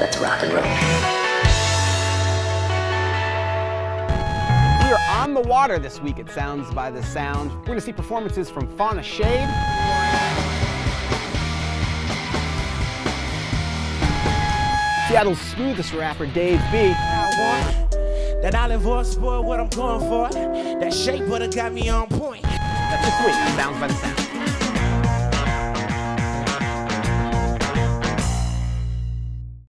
Let's rock and roll. We are on the water this week at Sounds by the Sound. We're going to see performances from Fauna Shade, Seattle's smoothest rapper, Dave B. That island voice, boy, what I'm going for. That shape would have got me on point. That's this week Sounds by the Sound.